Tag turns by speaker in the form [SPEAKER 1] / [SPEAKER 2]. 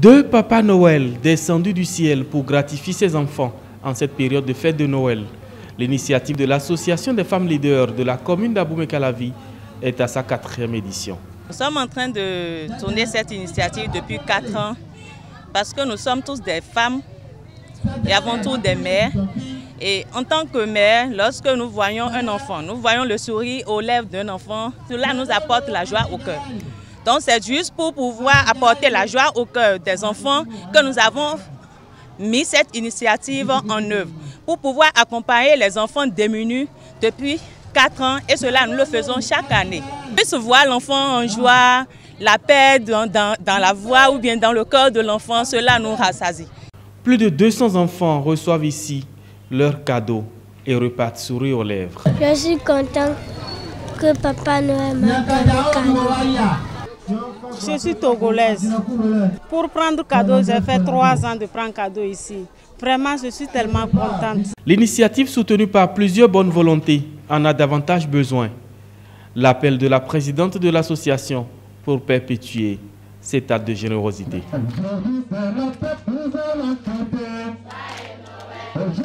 [SPEAKER 1] Deux Papa Noël descendus du ciel pour gratifier ses enfants en cette période de fête de Noël. L'initiative de l'Association des femmes leaders de la commune d'Aboumé-Calavi est à sa quatrième édition.
[SPEAKER 2] Nous sommes en train de tourner cette initiative depuis quatre ans parce que nous sommes tous des femmes et avant tout des mères. Et en tant que mère, lorsque nous voyons un enfant, nous voyons le sourire aux lèvres d'un enfant, cela nous apporte la joie au cœur. Donc c'est juste pour pouvoir apporter la joie au cœur des enfants que nous avons mis cette initiative en œuvre pour pouvoir accompagner les enfants démunis depuis 4 ans et cela nous le faisons chaque année. se voir l'enfant en joie, la paix dans, dans, la voix ou bien dans le cœur de l'enfant, cela nous rassasie.
[SPEAKER 1] Plus de 200 enfants reçoivent ici leurs cadeaux et repartent sourire aux lèvres.
[SPEAKER 3] Je suis content que Papa Noël m'a donné cadeau.
[SPEAKER 4] Je suis togolaise. Pour prendre cadeau, j'ai fait trois ans de prendre cadeau ici. Vraiment, je suis tellement contente.
[SPEAKER 1] L'initiative soutenue par plusieurs bonnes volontés en a davantage besoin. L'appel de la présidente de l'association pour perpétuer cet acte de générosité. Je